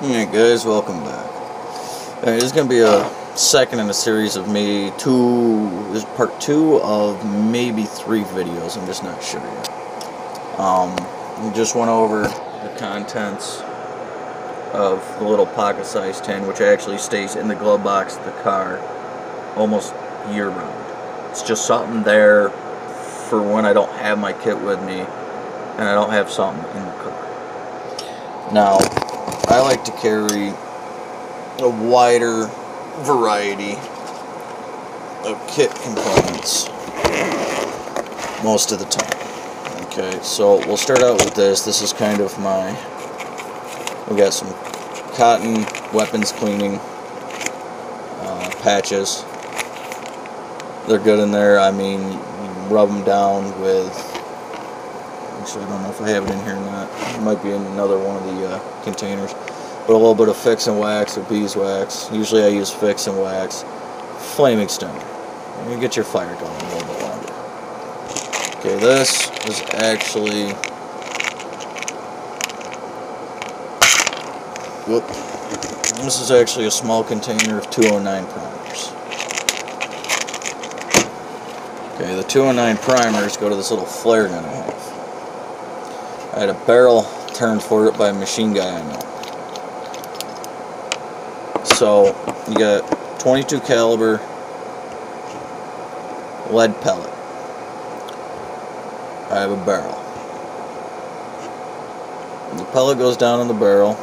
Alright guys, welcome back. Alright, this is going to be a second in a series of maybe two, this is part two of maybe three videos, I'm just not sure yet. Um, we just went over the contents of the little pocket-sized tin, which actually stays in the glove box of the car almost year-round. It's just something there for when I don't have my kit with me and I don't have something in the car. Now, I like to carry a wider variety of kit components most of the time. Okay, so we'll start out with this. This is kind of my, we got some cotton weapons cleaning uh, patches. They're good in there. I mean, rub them down with, actually I don't know if I have it in here or not. It might be in another one of the uh, containers. But a little bit of fix and wax or beeswax. Usually I use fix and wax. Flame extender. You get your fire going a little bit longer. Okay, this is actually whoop. This is actually a small container of 209 primers. Okay, the 209 primers go to this little flare gun I have. I had a barrel turned for it by a machine guy I know. So you got 22 caliber lead pellet. I have a barrel. The pellet goes down in the barrel.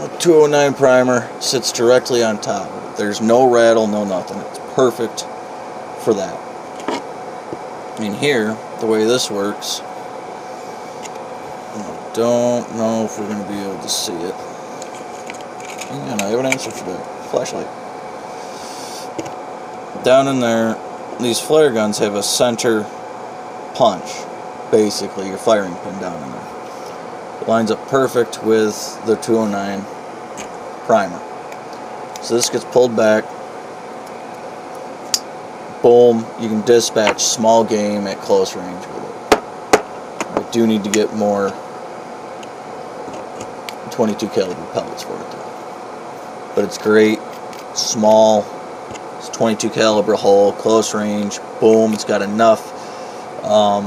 The 209 primer sits directly on top. There's no rattle, no nothing. It's perfect for that. In here, the way this works, I don't know if we're going to be able to see it. On, I have an answer for that. Flashlight. Down in there, these flare guns have a center punch, basically, your firing pin down in there. It lines up perfect with the 209 primer. So this gets pulled back, boom, you can dispatch small game at close range with it. I do need to get more 22 caliber pellets for it though. But it's great, small, it's 22 caliber hole, close range, boom, it's got enough. Um,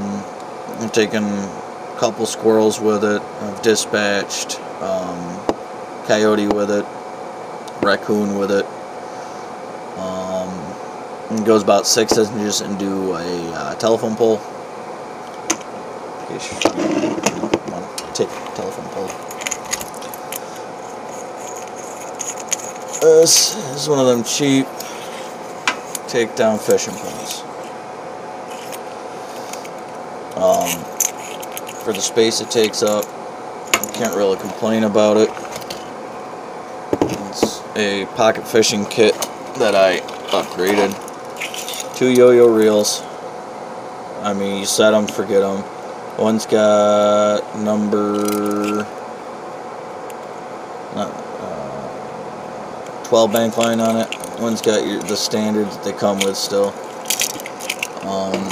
I'm taking a couple squirrels with it, I've dispatched um, coyote with it, raccoon with it. It goes about six inches and do a uh, telephone pole. Take telephone pole. This is one of them cheap take down fishing poles. Um, for the space it takes up, I can't really complain about it. It's a pocket fishing kit that I upgraded two yo-yo reels. I mean, you set them, forget them. One's got number not, uh, 12 bank line on it. One's got your, the standard that they come with still. Um,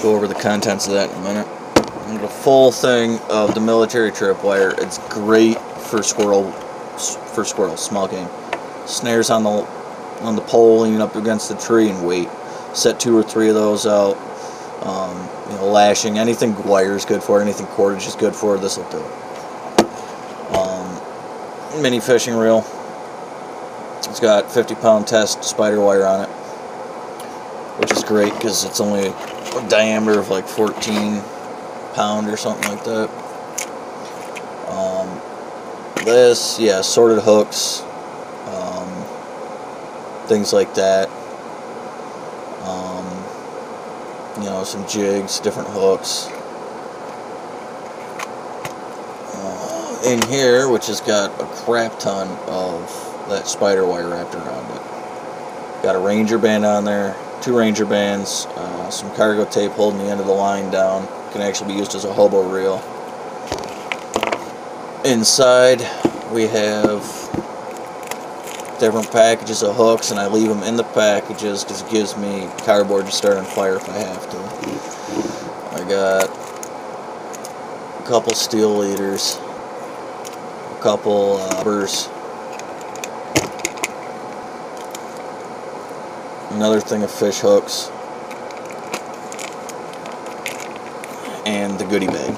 go over the contents of that in a minute. And the full thing of the military tripwire. It's great for squirrel for squirrels, small game. Snares on the on the pole, leaning up against the tree, and wait. Set two or three of those out. Um, you know, lashing anything wire is good for. Anything cordage is good for. This will do. Um, mini fishing reel. It's got 50 pound test SpiderWire on it, which is great because it's only a diameter of like 14 pound or something like that. This, yeah, sorted hooks, um, things like that. Um, you know, some jigs, different hooks. Uh, in here, which has got a crap ton of that SpiderWire wrapped around it. Got a ranger band on there, two ranger bands, uh, some cargo tape holding the end of the line down. Can actually be used as a hobo reel. Inside we have different packages of hooks, and I leave them in the packages because it gives me cardboard to start on fire if I have to. I got a couple steel leaders, a couple uh, rubbers, another thing of fish hooks, and the goodie bag.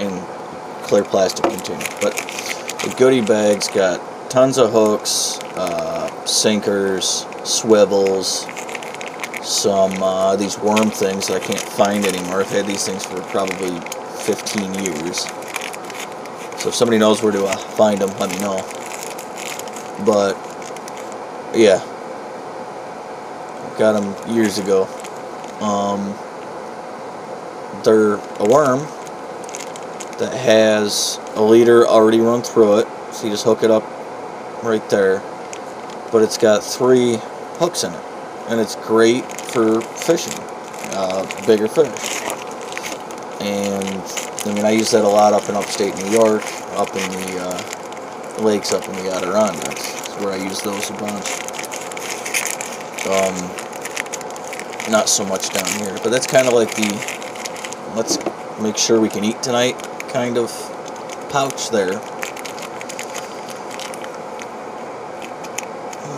In clear plastic container. But the goodie bag's got tons of hooks, uh, sinkers, swivels, some uh, these worm things that I can't find anymore. I've had these things for probably 15 years. So if somebody knows where to uh, find them, let me know. But yeah, got them years ago. Um, they're a worm that has a leader already run through it. So you just hook it up right there. But it's got three hooks in it. And it's great for fishing. Uh, bigger fish. And, I mean, I use that a lot up in upstate New York. Up in the uh, lakes up in the Adirondacks. That's where I use those a bunch. Um, not so much down here. But that's kind of like the, let's make sure we can eat tonight kind of pouch there.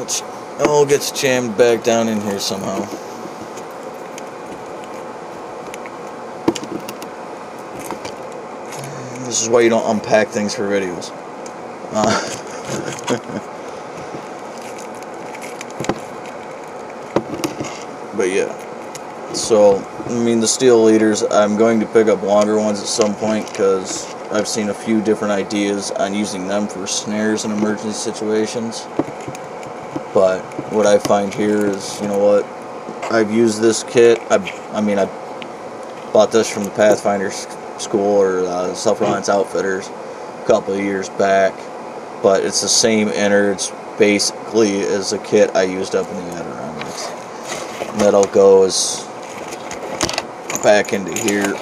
Which all gets jammed back down in here somehow. This is why you don't unpack things for videos. Uh, but yeah. So, I mean, the steel leaders, I'm going to pick up longer ones at some point because I've seen a few different ideas on using them for snares in emergency situations. But what I find here is, you know what, I've used this kit. I, I mean, I bought this from the Pathfinder School or uh, Self Reliance Outfitters a couple of years back. But it's the same innards basically as the kit I used up in the Adirondacks. And that'll go as back into here.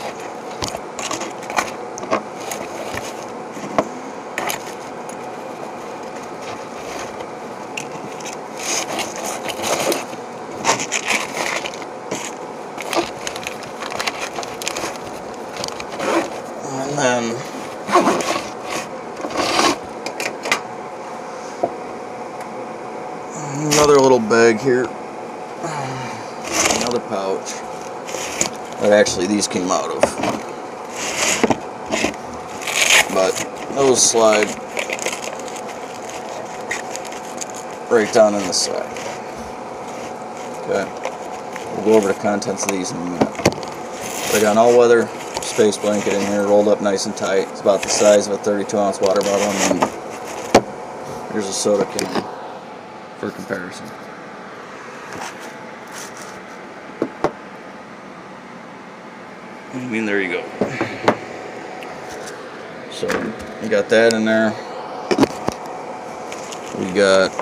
And then another little bag here. Another pouch that actually these came out of. But those slide right down in the side. Okay. We'll go over the contents of these in a minute. I got an all-weather space blanket in here, rolled up nice and tight. It's about the size of a 32 ounce water bottle. And then here's a soda can for comparison. I mean, there you go. So, you got that in there. We got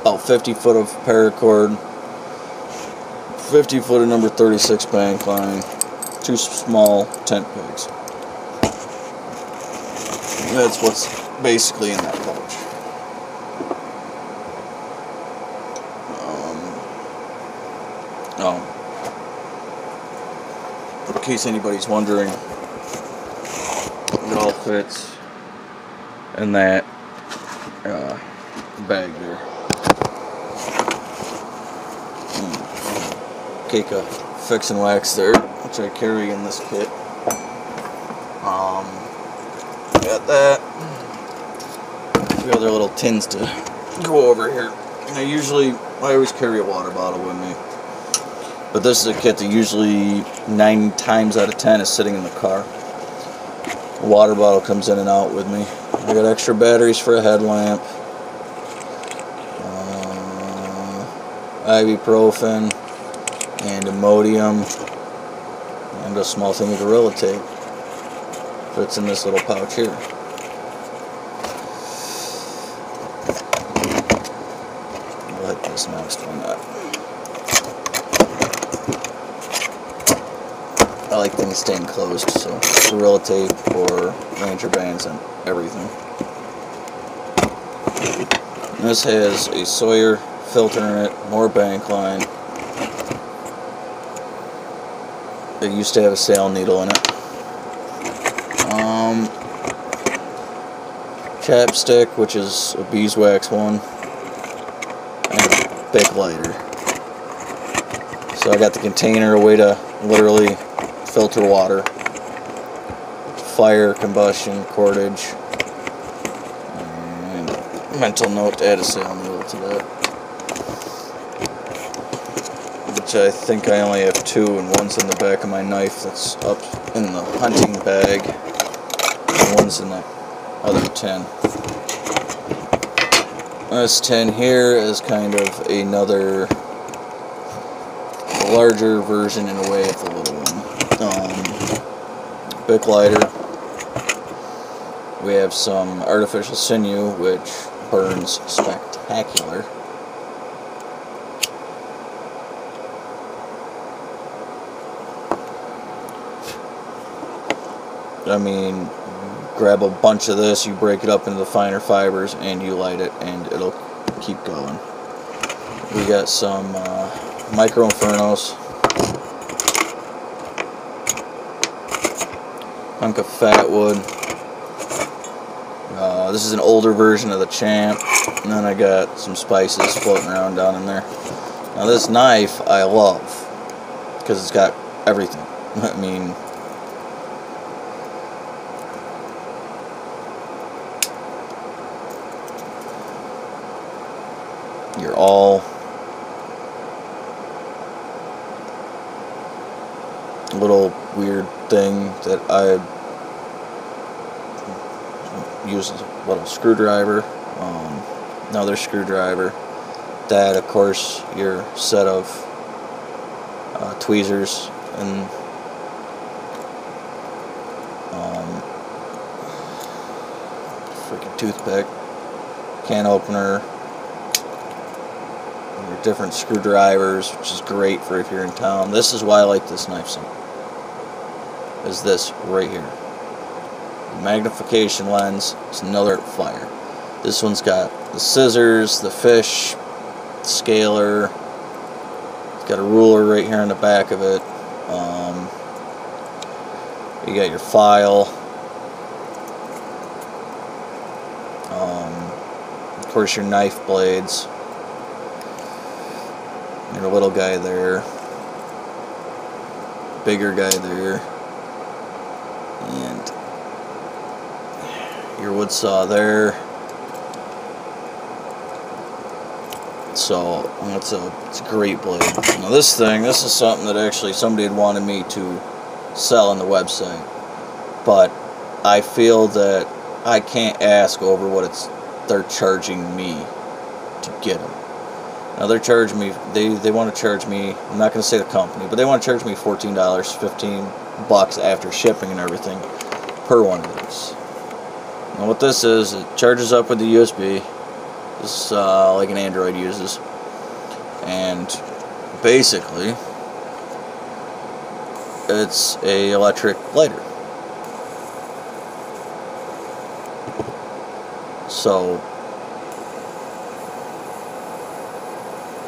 about 50 foot of paracord, 50 foot of number 36 bank line, two small tent pegs. That's what's basically in that pouch. Um, oh. In case anybody's wondering, it all fits in that uh, bag there. Mm. Cake of fix and wax there, which I carry in this kit. Um, got that. A few other little tins to go over here. I usually, I always carry a water bottle with me. But this is a kit that usually, nine times out of ten, is sitting in the car. A water bottle comes in and out with me. I got extra batteries for a headlamp. Uh, ibuprofen and Imodium and a small thing of Gorilla Tape. Fits in this little pouch here. I like this next one up. I like things staying closed, so Gorilla Tape or Ranger bands and everything. This has a Sawyer filter in it, more bank line. It used to have a sail needle in it. Um, chapstick, which is a beeswax one, and a big lighter. So I got the container, a way to literally filter water, fire, combustion, cordage, And mental note to add a sail needle to that. Which I think I only have two, and one's in the back of my knife that's up in the hunting bag, and one's in the other tin. This tin here is kind of another larger version in a way of the little one. Um, Bic lighter. We have some artificial sinew, which burns spectacular. I mean, grab a bunch of this, you break it up into the finer fibers, and you light it, and it'll keep going. We got some uh, micro infernos. Hunk of fat wood. Uh, this is an older version of the Champ. And then I got some spices floating around down in there. Now this knife I love. Because it's got everything. I mean... You're all... A little weird thing that I use a little screwdriver, um, another screwdriver. That, of course, your set of uh, tweezers and um, freaking toothpick, can opener, your different screwdrivers, which is great for if you're in town. This is why I like this knife so. Is this right here magnification lens. It's another fire. This one's got the scissors, the fish, scaler. It's got a ruler right here on the back of it. Um, you got your file. Um, of course, your knife blades. Your little guy there. Bigger guy there. Your wood saw there. So it's a it's a great blade. Now this thing, this is something that actually somebody had wanted me to sell on the website, but I feel that I can't ask over what it's they're charging me to get them. Now they're charging me they they want to charge me. I'm not going to say the company, but they want to charge me fourteen dollars, fifteen bucks after shipping and everything per one of these. Now what this is, it charges up with the USB. This uh, like an Android uses. And basically, it's a electric lighter. So,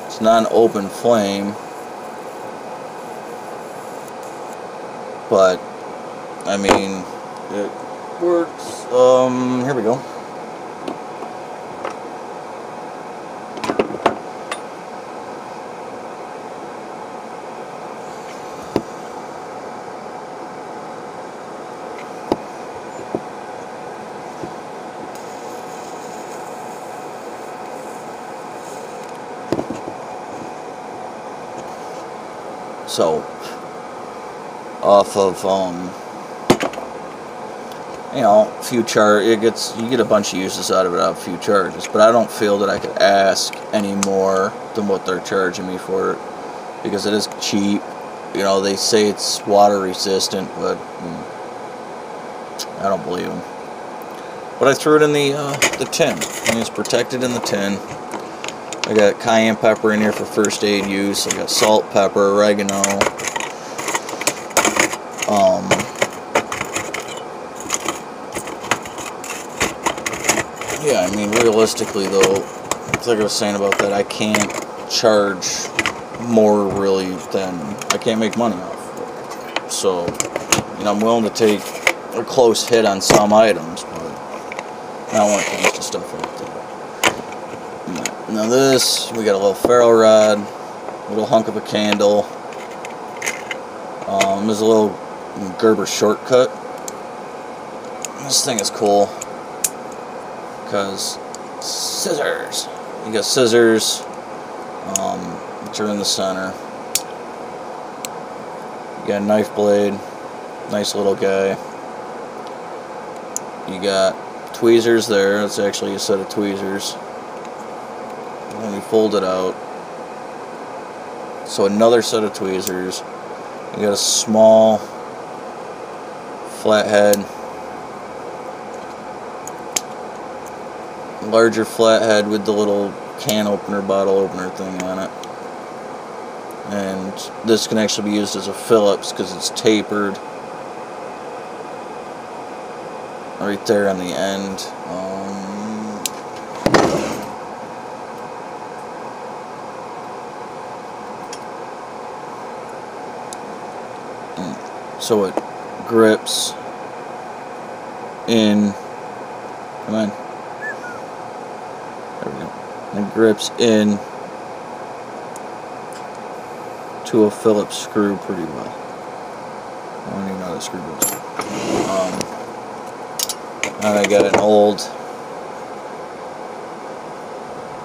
it's not an open flame, but, I mean, it works. Um, here we go. So, off of, um, you know, few char it gets you get a bunch of uses out of it out a few charges, but I don't feel that I could ask any more than what they're charging me for it because it is cheap. You know, they say it's water resistant, but mm, I don't believe them. But I threw it in the uh, the tin, and it's protected in the tin. I got cayenne pepper in here for first aid use. I got salt, pepper, oregano, yeah, I mean, realistically, though, it's like I was saying about that, I can't charge more really than I can't make money off. So, you know, I'm willing to take a close hit on some items, but not when it comes to stuff like that. Now this, we got a little ferro rod, a little hunk of a candle. Um, there's a little Gerber shortcut. This thing is cool because scissors. You got scissors, um, which are in the center. You got a knife blade, nice little guy. You got tweezers there. That's actually a set of tweezers. When you fold it out, so another set of tweezers. You got a small flathead larger flathead with the little can opener, bottle opener thing on it. And this can actually be used as a Phillips because it's tapered right there on the end. Um, mm. so it grips in. Come on. There we go. And grips in to a Phillips screw pretty well. I don't even know how that screw goes. Um, and I got an old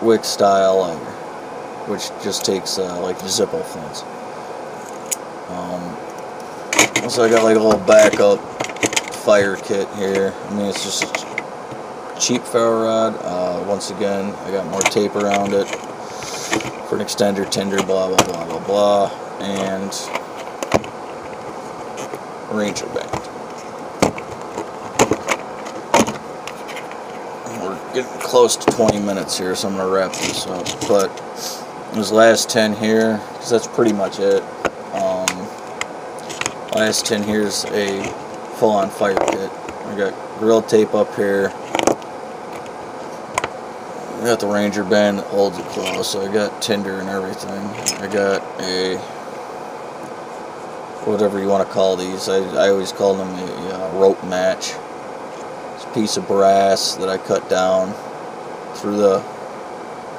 wick style lighter, which just takes uh, like Zippo flint. Um, so I got like a little backup fire kit here. I mean, it's just cheap ferro rod. Uh, once again, I got more tape around it for an extender, tender, blah, blah, blah, blah, blah, and Ranger band. We're getting close to 20 minutes here, so I'm going to wrap this up. But those last 10 here, because that's pretty much it. Um, last 10 here is a full-on fire pit. I got Gorilla Tape up here. I got the Ranger band that holds it close, so I got tinder and everything. I got a, whatever you want to call these, I, I always call them a uh, rope match. It's a piece of brass that I cut down through the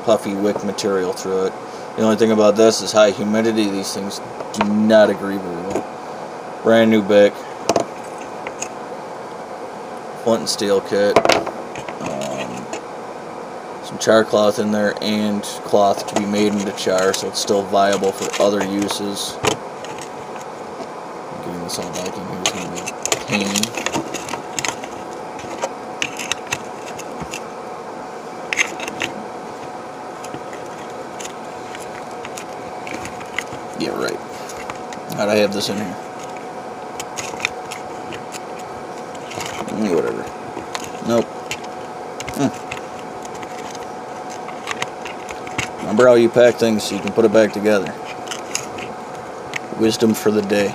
puffy wick material through it. The only thing about this is high humidity, these things do not agree very well. Brand new Bic. Flint and steel kit char cloth in there and cloth to be made into char so it's still viable for other uses. Getting this all back in here is going to be a pain. Yeah, right. How'd I have this in here? How you pack things so you can put it back together. Wisdom for the day.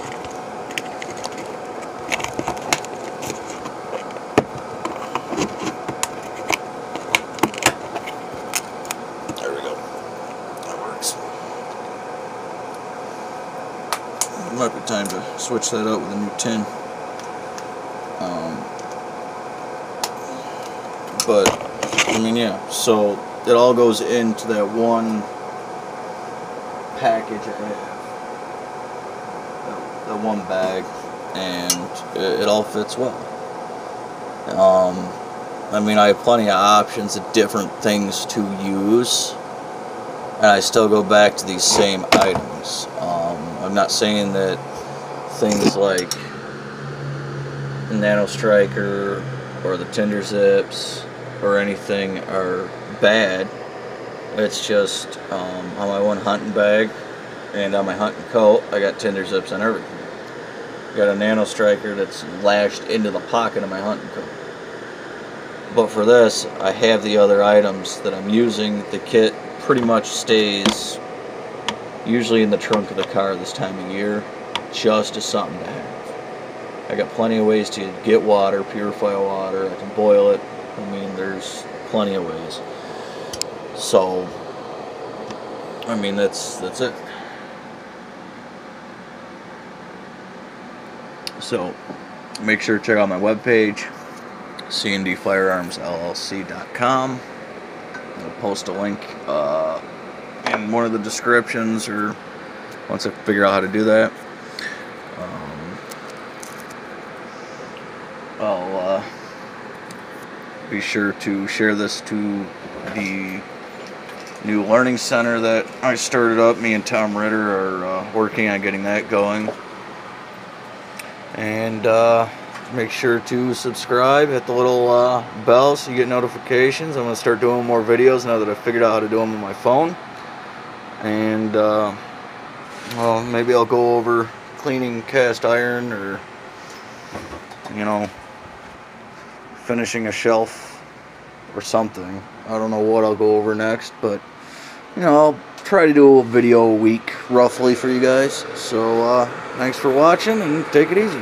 There we go. That works. It might be time to switch that out with a new tin. Um, but, I mean, yeah, so it all goes into that one package I have. That, one bag, and it, it all fits well. Um, I mean, I have plenty of options of different things to use, and I still go back to these same items. Um, I'm not saying that things like the Nano Striker or the Tinder Zips or anything are bad. It's just um, on my one hunting bag and on my hunting coat, I got tinder zips on everything. Got a nano striker that's lashed into the pocket of my hunting coat. But for this, I have the other items that I'm using. The kit pretty much stays usually in the trunk of the car this time of year, just as something to have. I got plenty of ways to get water, purify water. I can boil it. I mean, there's plenty of ways. So, I mean, that's that's it. So, make sure to check out my webpage, cndfirearmsllc.com. I'll post a link uh, in one of the descriptions or once I figure out how to do that. Um, I'll uh, be sure to share this to the new learning center that I started up. Me and Tom Ritter are uh, working on getting that going. And uh, make sure to subscribe, hit the little uh, bell so you get notifications. I'm going to start doing more videos now that I figured out how to do them on my phone. And, uh, well, maybe I'll go over cleaning cast iron or, you know, finishing a shelf or something. I don't know what I'll go over next, but, you know, I'll try to do a video a week roughly for you guys. So, uh, thanks for watching and take it easy.